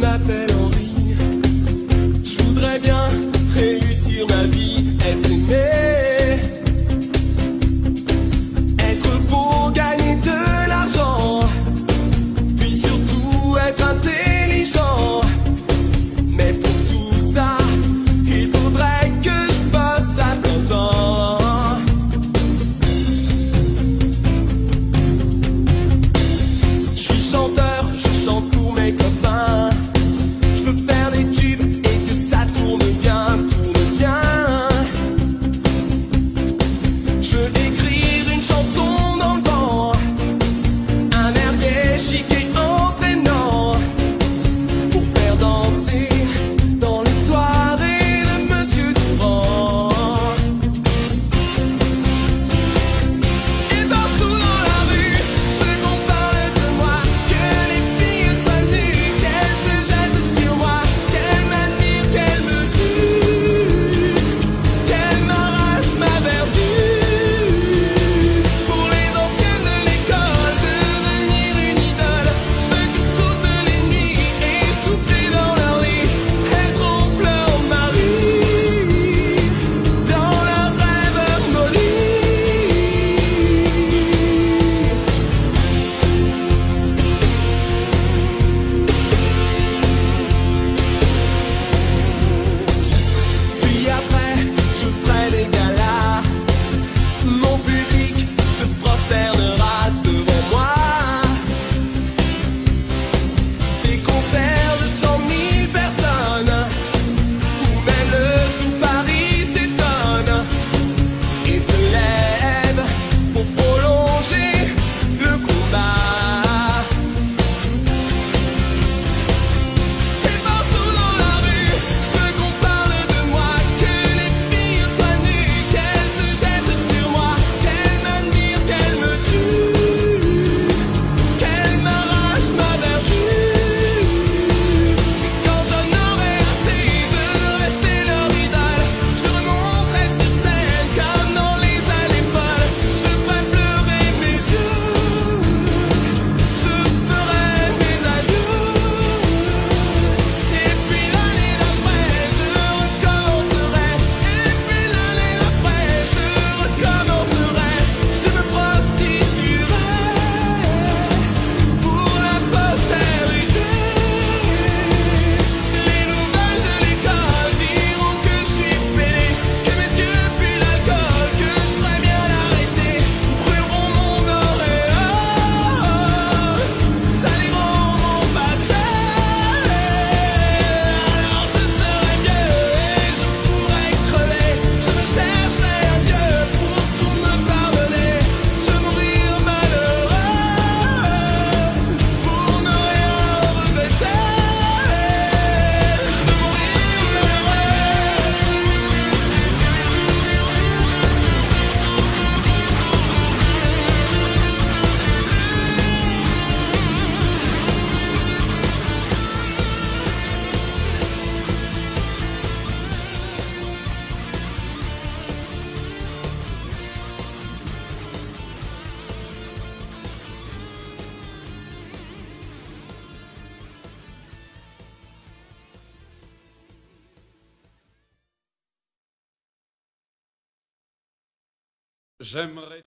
una pero j'aimerais